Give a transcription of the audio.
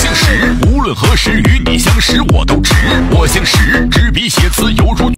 姓石无论何时与你相识我都值。我姓石